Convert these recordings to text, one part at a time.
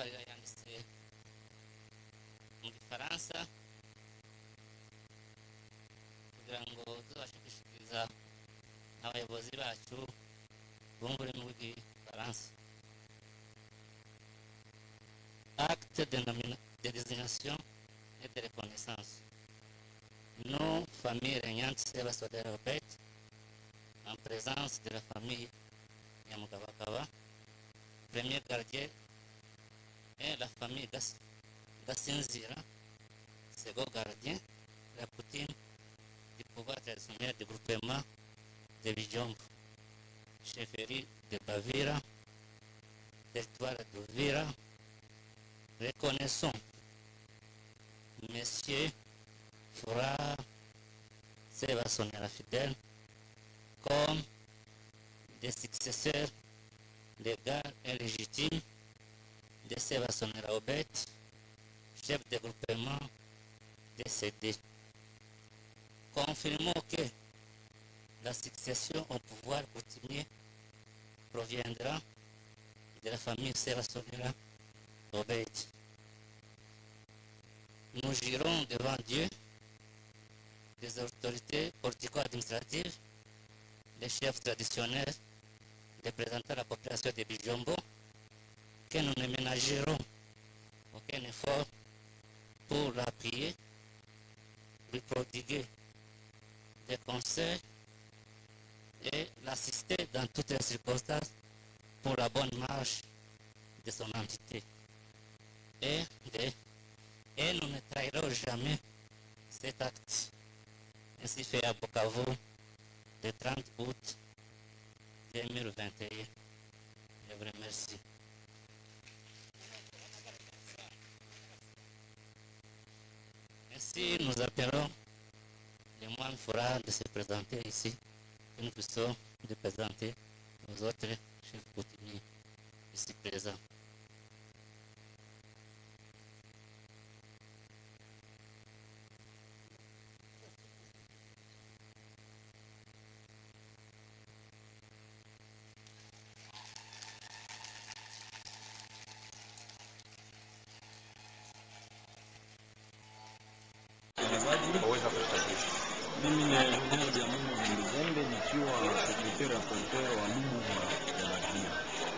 inyandiko muratwabarira yanditse mu gifaransa kugira ngo tuzabashe gushikiriza abayobozi bacu bumva ururimi rw'igifaransa acte de, de désignation et de reconnaissance nous famille régnante Sébastien Robert en présence de la famille Yamugabakaba premier gardien et la famille Gasinzira second gardien la coutume du pouvoir traditionnel du groupement de Bijombo chefferie de Bavira territoire d'Uvira reconnaissons Monsieur Fura Sebasonera Fidèle comme des successeurs légaux et légitimes de Sebasonera Obet, chef de groupement décédé. Confirmons que la succession au pouvoir coutumier proviendra de la famille Sebasonera Obet. Nous jurons devant Dieu, les autorités politico-administratives, les chefs traditionnels, représentant la population de Bijombo, que nous ne ménagerons aucun effort pour l'appuyer, lui prodiguer des conseils et l'assister dans toutes les circonstances pour la bonne marche de son entité. Et, et nous ne trahirons jamais cet acte ainsi fait à Bukavu le 30 août 2021. Je vous remercie. Ainsi, nous appelons les moines Fora de se présenter ici, nous puissions de présenter aux autres chefs coutumiers ici présents.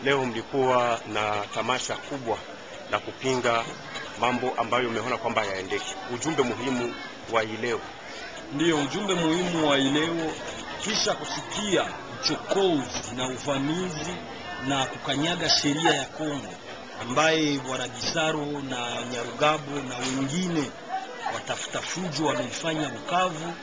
Leo mlikuwa na tamasha kubwa la kupinga mambo ambayo umeona kwamba yaendeki. Ujumbe muhimu wa ileo leo Ndiyo ujumbe muhimu wa ileo, kisha kusikia uchokozi na uvamizi na kukanyaga sheria ya Kongo ambaye bwana Gisaro na Nyarugabo na wengine watafuta fujo wameifanya Bukavu.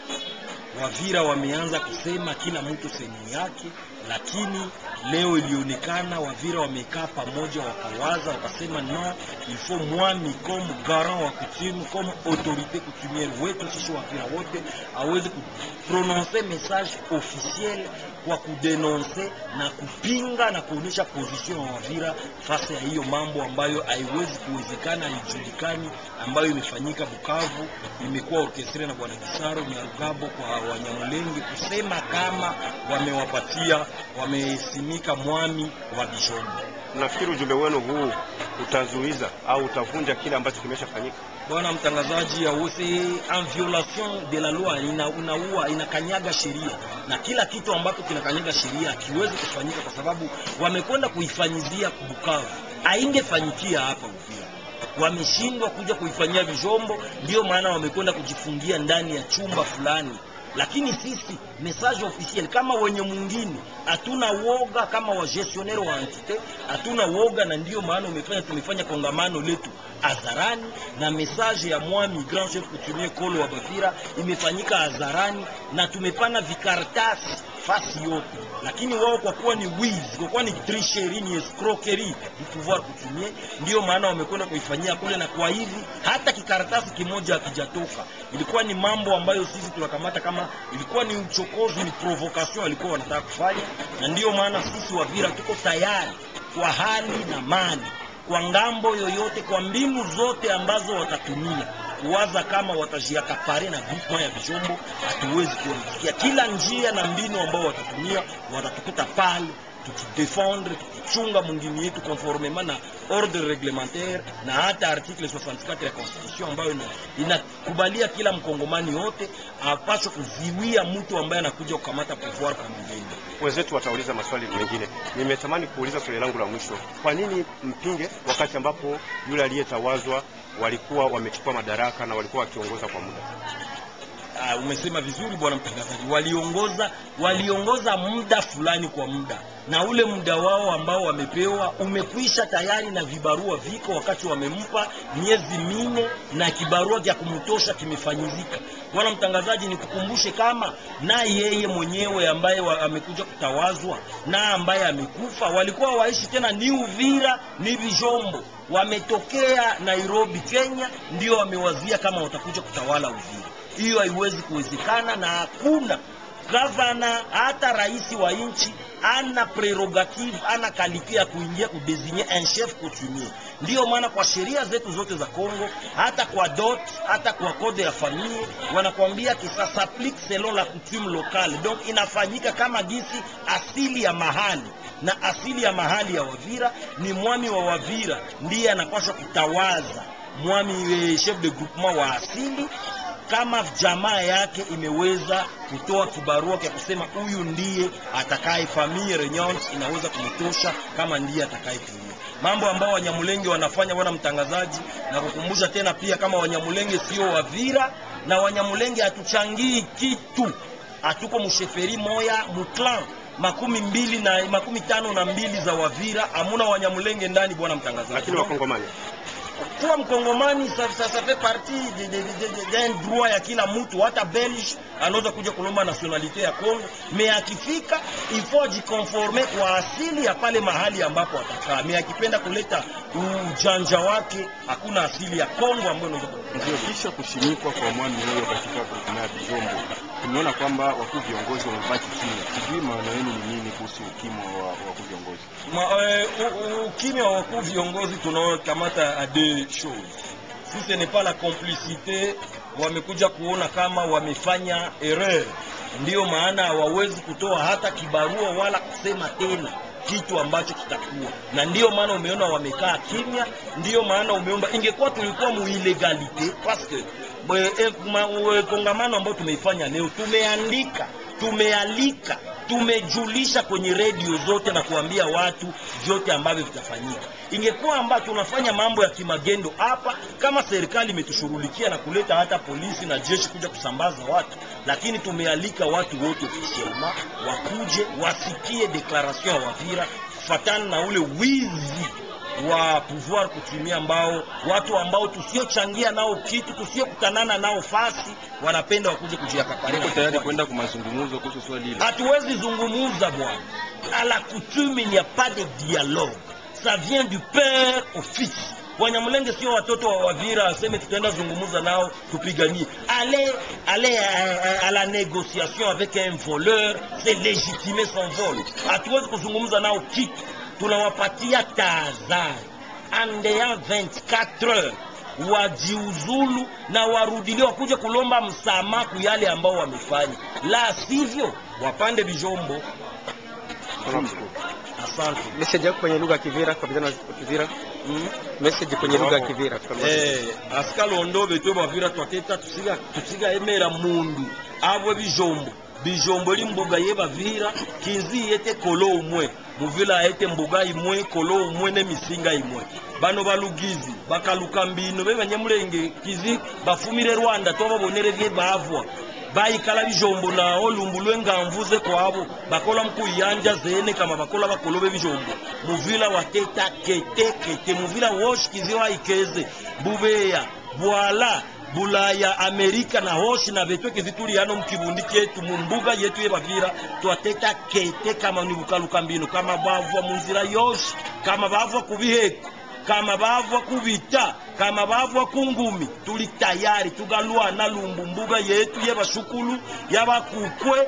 Wavira wameanza kusema kila mtu sehemu yake, lakini leo ilionekana Wavira wamekaa pamoja, wakawaza wakasema, no il faut mwami comme garant wa kutimu comme autorité coutumière wetu sisi Wavira wote aweze kuprononce message officiel kwa kudenonse na kupinga na kuonyesha position ya Wavira fasi ya hiyo mambo ambayo haiwezi kuwezekana, haijulikani, ambayo imefanyika Bukavu, imekuwa orkestre na bwana Gisaro Nyarugabo kwa Wanyamulenge kusema kama wamewapatia wamesimika mwami wa Bijombo. nafikiri ujumbe wenu huu utazuiza au utavunja kile ambacho kimeshafanyika. Bwana mtangazaji, ausi en violation de la loi, ina, unaua inakanyaga sheria na kila kitu ambacho kinakanyaga sheria hakiwezi kufanyika kwa sababu wamekwenda kuifanyizia Bukavu, aingefanyikia hapa Uvira. Wameshindwa kuja kuifanyia Bijombo, ndiyo maana wamekwenda kujifungia ndani ya chumba fulani lakini sisi message officiel kama wenye mwingine hatuna woga, kama wagestionnaire wa entite hatuna woga, na ndiyo maana umefanya tumefanya kongamano letu hadharani, na message ya mwami grand chef coutumier Kolo wa Bafira imefanyika hadharani, na tumepana vikaratasi fasi yote, lakini wao kwa kuwa ni wizi, kwa kuwa ni tricherie, ni escroquerie du pouvoir coutumier, ndiyo maana wamekwenda kuifanyia kule, na kwa hivi hata kikaratasi kimoja hakijatoka. Ilikuwa ni mambo ambayo sisi tunakamata kama ilikuwa ni uchokozi, ni provocation walikuwa wanataka kufanya, na ndiyo maana sisi Wavira tuko tayari kwa hali na mali, kwa ng'ambo yoyote, kwa mbinu zote ambazo watatumia kuwaza kama watajiakapare na groupement ya vijombo, hatuwezi kuwafikia. Kila njia na mbinu ambao watatumia watatukuta pale, tukidefendre tukichunga mwingine yetu conformement na ordre reglementaire na hata article 64 ya constitution ambayo ina- inakubalia kila mkongomani yote apaswe kuziwia mtu ambaye anakuja kukamata pouvoir kwa mwingine. Wenzetu watauliza maswali mengine. Nimetamani kuuliza swali langu la mwisho, kwa nini mpinge wakati ambapo yule aliyetawazwa walikuwa wamechukua madaraka na walikuwa wakiongoza kwa muda? Ah, umesema vizuri bwana mtangazaji, waliongoza waliongoza muda fulani kwa muda, na ule muda wao ambao wamepewa umekwisha tayari, na vibarua viko wakati wamempa. Miezi minne na kibarua cha kumtosha kimefanyizika. Bwana mtangazaji, nikukumbushe kama na yeye mwenyewe ambaye amekuja kutawazwa na ambaye amekufa walikuwa waishi tena ni Uvira ni Bijombo, wametokea Nairobi Kenya, ndio wamewazia kama watakuja kutawala Uvira hiyo haiwezi kuwezekana, na hakuna gavana hata rais wa nchi ana prerogative ana kalite ya kuingia kudesigner un chef coutumier. Ndiyo maana kwa sheria zetu zote za Kongo, hata kwa dot, hata kwa code ya famille wanakuambia kisa s'applique selon la coutume locale, donc inafanyika kama gisi asili ya mahali. Na asili ya mahali ya Wavira ni mwami wa Wavira ndiye anapaswa kutawaza. Mwami eh, chef de groupement wa asili kama jamaa yake imeweza kutoa kibarua cha kusema huyu ndiye atakaye famille inaweza kumtosha kama ndiye atakayetumia mambo ambao Wanyamulenge wanafanya, bwana mtangazaji, na kukumbusha tena pia kama Wanyamulenge sio Wavira na Wanyamulenge hatuchangii kitu, hatuko msheferi moya muklan makumi mbili na makumi tano na mbili za Wavira, hamuna Wanyamulenge ndani, bwana mtangazaji. Lakini wakongomani kuwa mkongomani ça fait partie d'un droit ya kila mtu. Hata belge anaweza kuja kulomba nationalite ya Congo, me akifika ifo ajikonforme kwa asili ya pale mahali ambapo atakaa. Me akipenda kuleta ujanja wake, hakuna asili ya Congo ambayo Ndio, kisha kushimikwa kwa mwani huyo katika Burkina Bijombo, tumeona kwamba wakuu viongozi wamebaki kimya. Sijui maana yenu ni nini kuhusu ukimya wa wakuu viongozi? Eh, ukimya wa wakuu viongozi tunaokamata a deux choses. Si ce n'est pas la complicité, wamekuja kuona kama wamefanya erreur, ndiyo maana hawawezi kutoa hata kibarua wala kusema tena kitu ambacho kitakuwa na ndiyo maana umeona wamekaa kimya. Ndiyo maana umeomba, ingekuwa tulikuwa muilegalite parce que eh, kongamano ambayo tumeifanya leo, tumeandika tumealika tumejulisha kwenye redio zote na kuambia watu vyote ambavyo vitafanyika. Ingekuwa ambayo tunafanya mambo ya kimagendo hapa, kama serikali imetushughulikia na kuleta hata polisi na jeshi kuja kusambaza watu, lakini tumealika watu wote ofisielma wakuje wasikie declaration ya Wavira kufatana na ule wizi wa pouvoir kutumia ambao watu ambao tusiochangia nao kitu tusiokutanana nao fasi wanapenda wakuje kujiakaparia. Tayari kwenda kwa mazungumzo kuhusu swali hilo. Hatuwezi zungumuza bwana. Ala kutumi coutume, il n'y a pas de dialogue. Ça vient du père au fils. Wanyamulenge sio watoto wa Wavira aseme tutaenda zungumuza nao tupiganie. ale aller à, à, à la négociation avec un voleur, c'est légitimer son vol. Hatuwezi kuzungumza nao kitu, tunawapatia tahadhari andea 24 heures wajiuzulu na warudilie wakuje kulomba msamaha ku yale ambao wamefanya, la sivyo wapande Bijombo. Asante. message yako kwenye lugha ya Kivira kwa vijana wa Kivira, Mm. message kwenye lugha ya Kivira Eh, askalo ondobe betwe bavira twateta tusiga tusiga emera mundu abwe bijombo bijombo li mbuga ye bavira kinzi yete kolo umwe muvila yete mbuga imwe kolo umwe ne misinga imwe bano balugizi bakaluka mbino be banyamulenge kizi bafumire Rwanda to babonere bye bavwa bayikala bijombo na olumbu lwengamvuze kwabo bakola mukuyanja zene kama bakola bakolo be bijombo. Muvila wateta kete kete. Muvila woshi kizi waikeze bubeya bwala bulaya amerika na hoshi na betwe kizi tuli hano mkibundi kyetu mumbuga yetu ye bavira twateta kete kama ni bukaluka mbino kama bavwa munzira yoshi kama bavwa kubiheko kama bavwa kubita kama bavwa kungumi tuli tayari tugalwana lumbu mbuga yetu yebashukulu yabakukwe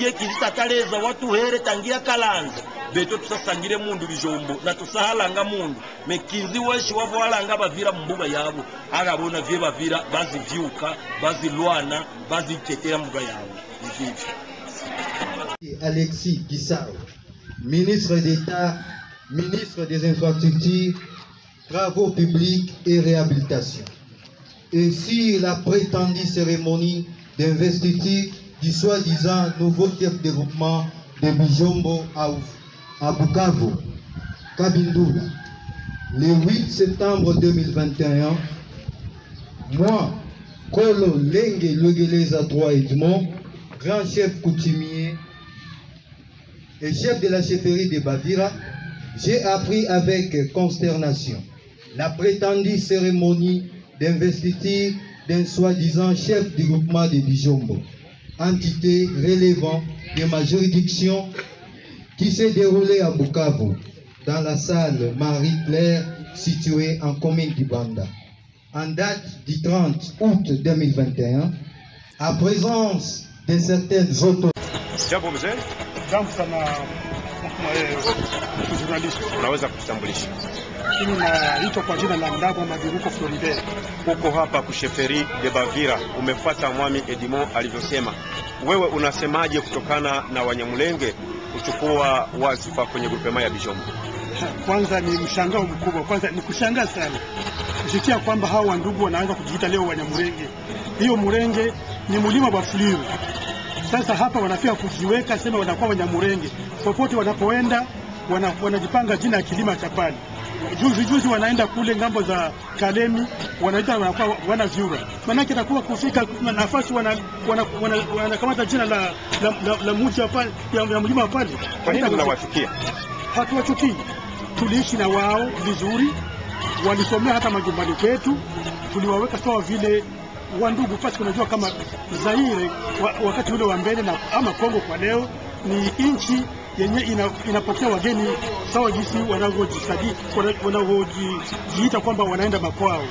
ye kizitataleza watuhere tangia kalanza beto tusasangire mundu bijombo na tusahalanga mundu. Mekinzi weshi wavohalanga bavira mumbuga yabo. Agabona vye bavira bazivyuka bazilwana bazitetera mbuga yabo. Alexis Gisaro ministre d'État, ministre des Infrastructures, Travaux publics et Réhabilitation. Et sur la prétendue cérémonie d'investiture du soi-disant nouveau chef de développement de Bijombo à, Bukavu, Kabindula, le 8 septembre 2021, moi, Kolo Lenge Logeleza Droit Edmond, grand chef coutumier et chef de la chefferie de Bavira, j'ai appris avec consternation la prétendue cérémonie d'investiture d'un soi-disant chef du groupement de Bijombo, entité relevant de ma juridiction qui s'est déroulée à Bukavu, dans la salle Marie-Claire située en commune d'Ibanda, en date du 30 août 2021, à présence de certaines autorités. Mimi naitwa kwa jina la Ndagwa Mabiruko Floribert. Huko hapa kusheferi de Bavira, umefuata Mwami Edmond alivyosema. Wewe unasemaje kutokana na Wanyamulenge kuchukua wazifa kwenye grupema ya Bijombo? Kwanza ni mshangao mkubwa, kwanza ni kushangaa sana kusikia kwamba hawa wandugu wanaanza kujiita leo Wanyamulenge. Hiyo Murenge ni mlima wa Fuliru. Sasa hapa wanafika kujiweka sema wanakuwa Wanyamulenge, popote wanapoenda wana, wanajipanga jina ya kilima cha pale. Juzi juzi wanaenda kule ng'ambo za Kalemi, wanaita wanakuwa wana vyura, maanake itakuwa kufika na nafasi wanakamata wana, wana, wana, jina la, la, la, la mji ya, ya mlima pale. Kwa nini mnawachukia? Hatuwachukii, tuliishi na wao vizuri, walisomea hata majumbani kwetu, tuliwaweka sawa vile wandugu pasi. Unajua kama Zaire wa, wakati ule wa mbele na ama Kongo kwa leo ni nchi yenye ina, inapokea wageni sawa jinsi wanavyojiita kwamba wanaenda makwao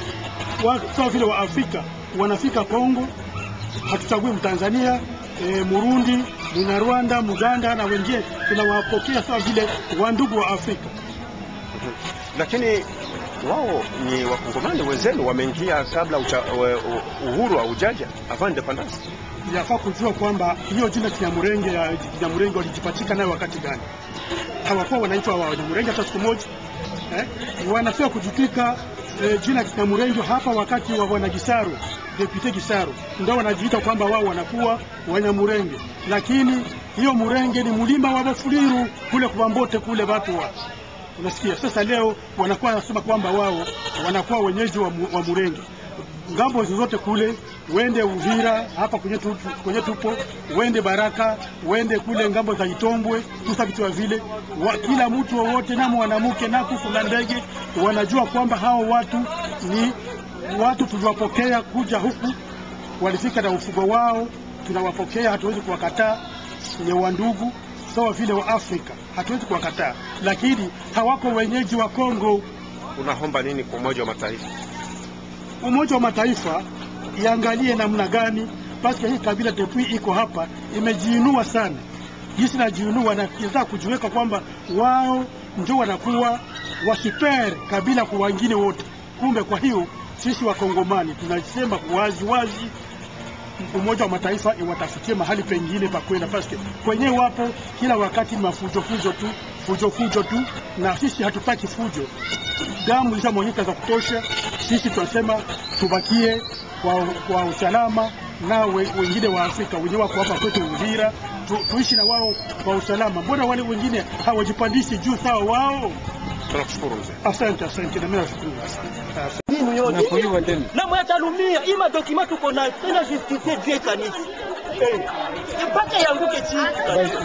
wa, sawa vile wa Afrika wanafika Kongo, hatuchagui Mtanzania e, Murundi, Munyarwanda, Muganda na wengine tunawapokea sawa vile wandugu wa Afrika. Lakini wao ni wakongomani wenzenu, wameingia kabla ucha, wa uhuru haujaja avant independence. Yafaa kujua kwamba hiyo jina Kinyamurenge ya Kinyamurenge walijipatika nayo wakati gani? Hawakuwa wanaitwa wa Wanyamurenge hata siku moja eh? Wanafaa kujitika eh, jina Kinyamurenge hapa wakati wa bwana Gisaru, depute Gisaru ndio wanajiita kwamba wao wanakuwa Wanyamurenge, lakini hiyo Murenge ni mlima wa Bafuliru kule Kubambote kule watu wa unasikia. Sasa leo wanakuwa wanasema kwamba wao wanakuwa wenyeji wa, mu, wa Murenge. Ngambo zozote kule, wende Uvira hapa kwenye tupo, kwenye tupo wende Baraka, wende kule ng'ambo za Itombwe, tusa vile. Wa, kila mtu wowote na mwanamke na kufunga ndege wanajua kwamba hao watu ni watu tuliwapokea kuja huku, walifika na ufugo wao, tunawapokea, hatuwezi kuwakataa, ni wandugu sawa vile wa Afrika, hatuwezi kuwakataa, lakini hawako wenyeji wa Kongo. Unaomba nini kwa Umoja wa Mataifa? Umoja wa Mataifa iangalie namna gani, basi hii kabila depuis iko hapa imejiinua sana, jinsi najiinua na kinataka kujiweka kwamba wao ndio wanakuwa wasiper kabila kwa wengine wote. Kumbe kwa hiyo sisi Wakongomani tunasema waziwazi wazi Umoja wa Mataifa iwatafutie mahali pengine pa kwenda, paske kwenye wapo kila wakati mafujo fujo tu fujo fujo tu, na sisi hatutaki fujo. Damu ilishamwagika za kutosha. Sisi tunasema tubakie kwa, kwa usalama na wengine wa Afrika wenye wako hapa kwetu Uvira tu, tuishi na wao kwa usalama. Mbona wale wengine hawajipandishi juu sawa wao? Tunakushukuru mzee. Asante, asante na mimi nashukuru. Yote na mwatalumia ima dokima tuko na tena justice Dieu kanisa. Eh, mpaka ianguke chini,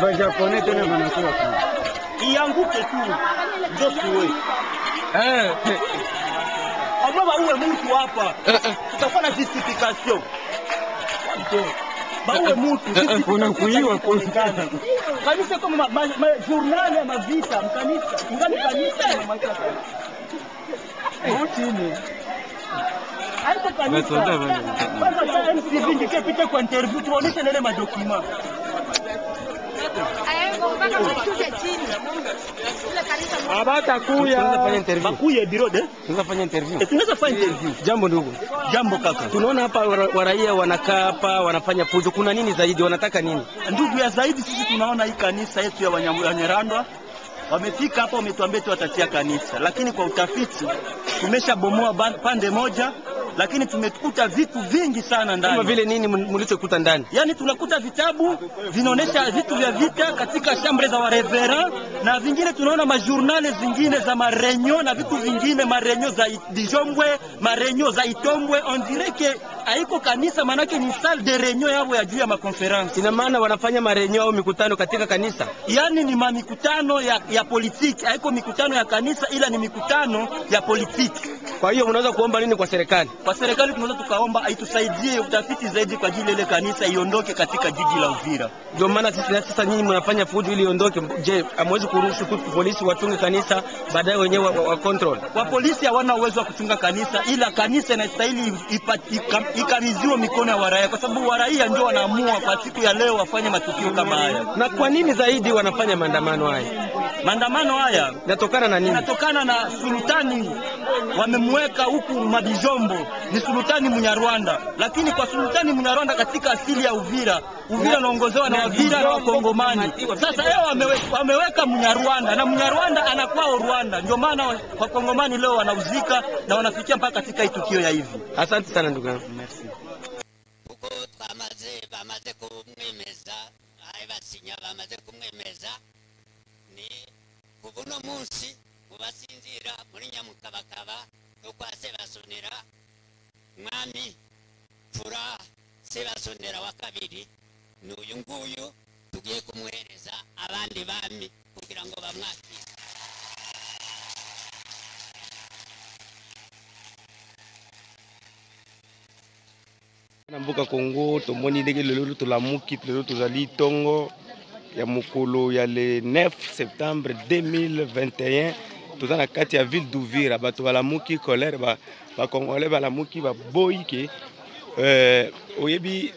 Bajapone tena wanakuwa ianguke tu. Ndio tuwe eh, ama bauwe mtu hapa, tutakuwa na justification. Bauwe mtu kuna kuiwa kanisa kama ma- journal ya mavita. Mkanisa. Ngani kanisa na haiko kanisa kwanza saa MTV kwa interview. Tuoneshe nele madokuma abatakuya bakuye biro de tunafanya interview. Eh, tunaweza fanya interview. Jambo ndugu, jambo kaka. Tunaona hapa waraia wanakaa hapa wanafanya fujo, kuna nini zaidi? Wanataka nini? ndugu ya zaidi sisi tunaona hii kanisa yetu ya Wanyarandwa wamefika hapa, wametuambia tu watatia kanisa, lakini kwa utafiti tumeshabomoa pande moja, lakini tumekuta vitu vingi sana ndani. Kama vile nini mlichokuta ndani? Yaani tunakuta vitabu vinaonesha vitu vya vita katika shambre za warevera na vingine tunaona majurnale zingine za marenyo na vitu vingine marenyo za Dijombwe, marenyo za Itombwe. On dirait que haiko kanisa, manake ni salle de reunion yao ya juu ya makonferensi. Ina maana wanafanya marenyo au mikutano katika kanisa? yani ni mamikutano ya, ya politiki, haiko mikutano ya kanisa, ila ni mikutano ya politiki. Kwa hiyo unaweza kuomba nini kwa serikali? Kwa serikali tunaweza tukaomba aitusaidie utafiti zaidi kwa ajili ile kanisa iondoke katika jiji la Uvira. Ndio maana sisi na sasa nyinyi mnafanya fujo ili iondoke. Je, hamwezi kuruhusu tu polisi wachunge kanisa baadaye wenyewe wa, wa, wa control? Kwa polisi hawana uwezo wa kuchunga kanisa, ila kanisa inastahili ikamiziwe mikono ya waraia, kwa sababu waraia ndio wanaamua kwa siku ya leo wafanye matukio kama haya. Na kwa nini zaidi wanafanya maandamano haya? Maandamano haya yanatokana na nini? Yanatokana na sultani wamemweka huku Mabijombo, ni sultani Munyarwanda, lakini kwa sultani Munyarwanda katika asili ya Uvira, Uvira naongozewa na Wavira na Wakongomani. Sasa yeye wamewe, wameweka Munyarwanda na Munyarwanda anakwao Rwanda, ndio maana wa- Wakongomani leo wanauzika na wanafikia mpaka katika itukio tukio ya hivi. Asante sana ndugu yangu. twamaze bamaze kumwemeza ayi basinya bamaze kumwemeza ni kubuno munsi kubasinzira muri nyamukabakaba ukwase kwa sebasonera mwami fura sebasonera wa kabiri ni uyu nguyu tugiye kumwohereza abandi bami kugira ngo bamwakire. Na mboka Congo tomoni ndenge lelo tolamuki lelo tozali tongo ya mokolo ya le 9 septembre 2021 toza na kati ya ville d'Uvira bato balamuki colère ba- bakongolais balamuki baboyi ke euh, oyebi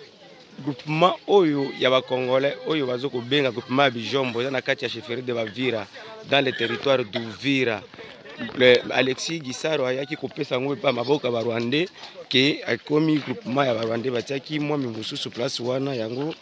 groupement oyo ya bakongolais oyo baza kobenga groupement ya bijombo eza na kati ya chefferie de bavira dans le territoire d'Uvira Le- alexis gisaro ayaki kopesa yango epa maboko ya barwandais ke akomi groupement ya barwandais batiaki mwami mosusu place wana yango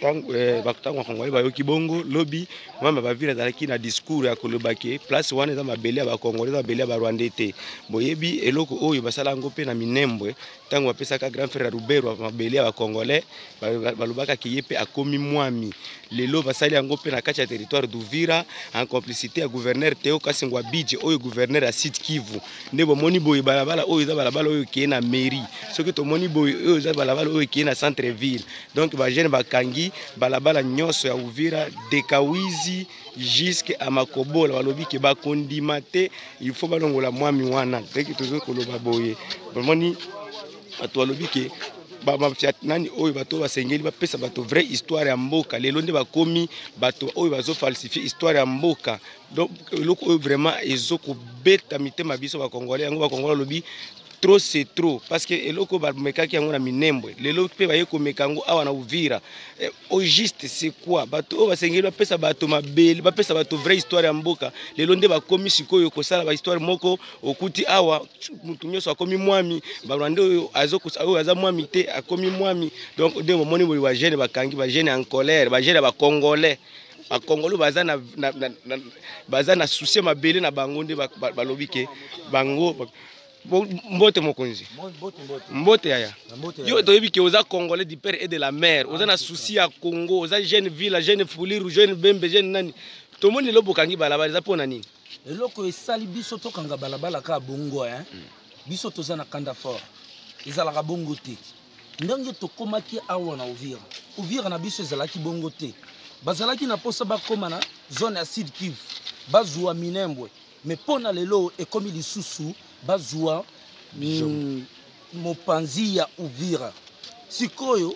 ntango eh, ntango bakongolais bayoki bongo lobi mwami ya bavile azalaki na discours ya koloba ke place wana eza mabele ya bakongolais eza mabele ya barwandais te. Boyebi eloko oyo basala yango mpe na minembwe ntango bapesaka grand frère ya ruberwa mabele ya bakongolais ba- ba- balobaka ke ye mpe akomi mwami. Lelo basali yango mpe na kati ya territoire d'uvira en complicité ya gouverneur teo kasengwa bidje oyo gouverneur ya sud kivu. Nde bomoni boye balabala oyo eza balabala oyo ekeye na mairie. Soki tomoni boye oyo eza balabala oyo ekeye na centre ville donc bagene bakangi balabala nyonso ya uvira dekawizi juske amakobola balobi ke bakondima te. Il faut balongola mwami wana. Teki tozoki koloba boye. Bomoni bato balobi ke ba- ba- tia- nani oyo bato oyo basengeli bapesa bato vraie histoire ya mboka. Lelo nde bakomi bato oyo bazofalsifie histoire ya mboka. Donc eloko oyo vraiment ezokobeta mitema biso bakongolais yango bakongolais balobi trop c'est trop. Parce que eloko bamekaki yango na minembwe lelo mpe baye komeka yango awa na uvira. Eh, au juste c'est quoi? Bato oyo basengeli bapesa bato mabele bapesa bato vraie histoire ya mboka. Lelo nde bakomi sikoyo kosala bahistoire moko okuti awa mutu nyonso akomi mwami. Barwande oyo oyo aza mwami te akomi mwami. Donc nde bomoni boye bagene bakangi bagene en colère bagene ya bacongolais bakongolo baza na, na, na, na, baza na susi ya mabele na bango nde ba- ba- balobi ke bango mbote mokonzi. Mbote yaya. Yo toyebi ke oza congolais du père et de la mère. Oza na susi ya congo. Oza jeune ville jeune fuliru jeune bembe jeune nani. Tomoni lelo bokangi balabala eza mpona nini? Eloko esali biso tokanga balabala kaka bongo hein? biso toza na kanda fort. Ezalaka bongo te. Ndenge tokomaki awa na uvira uvira na biso ezalaki bongo te. Bazalaki na mposa bakóma na zone ya sud kivu. Bazwa minembwe. Me mpo na lelo ekomi lisusu bazwa mm, mopanzi ya uvira. Sikoyo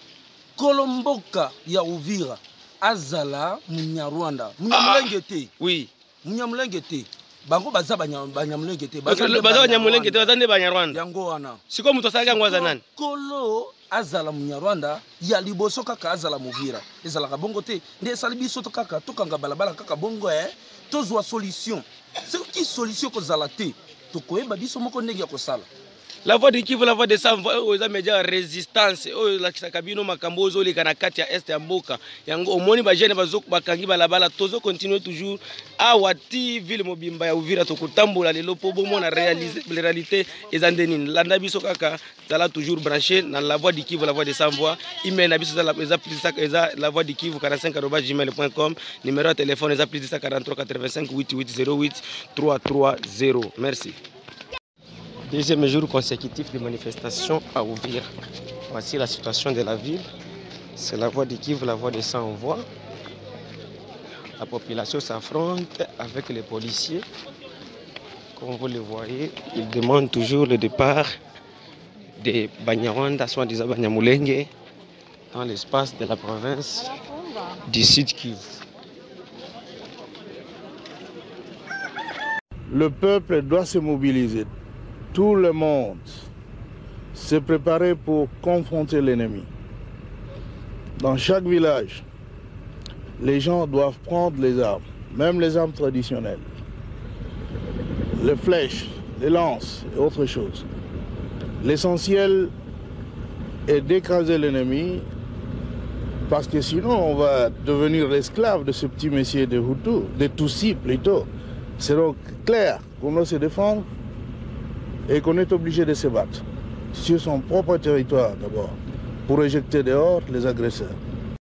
kolo mboka ya uvira azala munyarwanda. Munyamulenge te. oui. Munyamulenge te. Bango baza banya- banyamulenge te. Baza banyamulenge te baza nde banyarwanda. Yango wana. Sikoyo moto asalaki yango aza nani? Kolo azala munyarwanda ya liboso kaka azala movira ezalaka bongo te. Nde esali biso to kaka tokanga balabala kaka bongo e tozwa solution. Soki solution kozala te tokoyeba biso moko ndenge ya kosala la voix de kivu la voix de oyo eza media ya résistance. Oyo elakisaka bino makambo ozoleka na kati ya este ya mboka. Yango omoni bagene bakangi balabala tozocontinue toujours awa ti ville mobimba ya uvira tokotambola lelo mpo bomona réalité eza nde nini landa biso kaka zala toujours branché na la voix du kivu la voix de sans voix. Email na biso eza la- eza la voix du kivu 45 arobas gmail.com numéro ya telefone eza plus 43 85 8808 330 merci Deuxième jour consécutif de manifestation à Ouvir. Voici la situation de la ville. C'est la voie de Kivu, la voie de sans-voix. La population s'affronte avec les policiers. Comme vous le voyez, ils demandent toujours le départ des Banyarwanda, soit-disant Banyamulenge, dans l'espace de la province du Sud Kivu. Le peuple doit se mobiliser. Tout le monde se préparer pour confronter l'ennemi. Dans chaque village, les gens doivent prendre les armes, même les armes traditionnelles. Les flèches, les lances et autres choses. L'essentiel est d'écraser l'ennemi parce que sinon on va devenir l'esclave de ce petit messier de Hutu, de Tutsi plutôt. C'est donc clair qu'on doit se défendre et qu'on est obligé de se battre sur son propre territoire d'abord pour éjecter dehors les agresseurs.